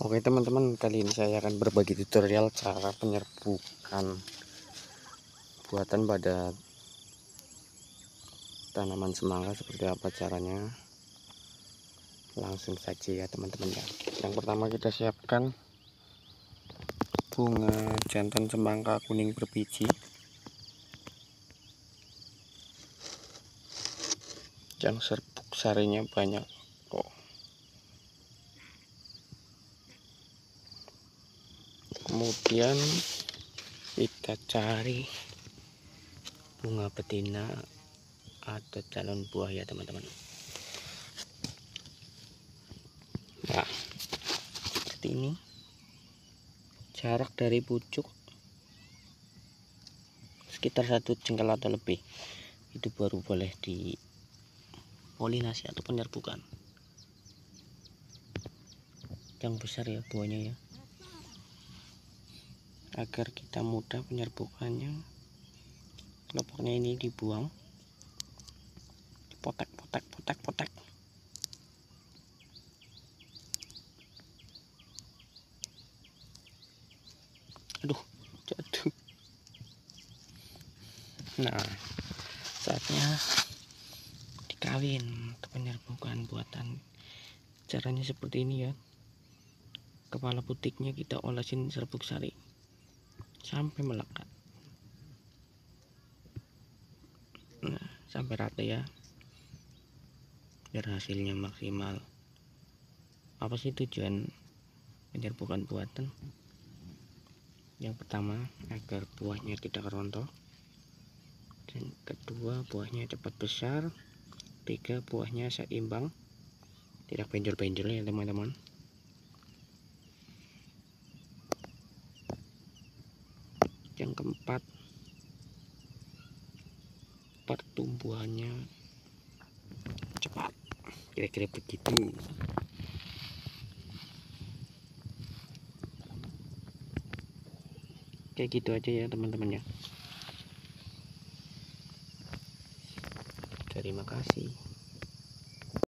Oke teman-teman kali ini saya akan berbagi tutorial cara penyerbukan buatan pada tanaman semangka. Seperti apa caranya? Langsung saja ya teman-teman ya. Yang pertama kita siapkan bunga jantan semangka kuning berbiji yang serbuk sarinya banyak kemudian kita cari bunga betina. Atau calon buah ya teman-teman. Nah seperti ini. Jarak dari pucuk sekitar satu jengkal atau lebih. Itu baru boleh di polinasi atau penyerbukan yang besar ya buahnya ya agar kita mudah penyerbukannya. Kelompoknya ini dibuang. Potek potek potek potek aduh jatuh. Nah saatnya dikawin untuk penyerbukan buatan caranya seperti ini ya. Kepala putiknya kita olesin serbuk sari sampai melekat. Nah sampai rata ya. Biar hasilnya maksimal. Apa sih tujuan? Penyerbukan buatan. Yang pertama agar buahnya tidak rontok. Dan kedua buahnya cepat besar. Tiga buahnya seimbang. Tidak benjol-benjol ya teman-teman yang keempat pertumbuhannya cepat. Kira-kira begitu. Kayak gitu aja ya teman-teman ya. Terima kasih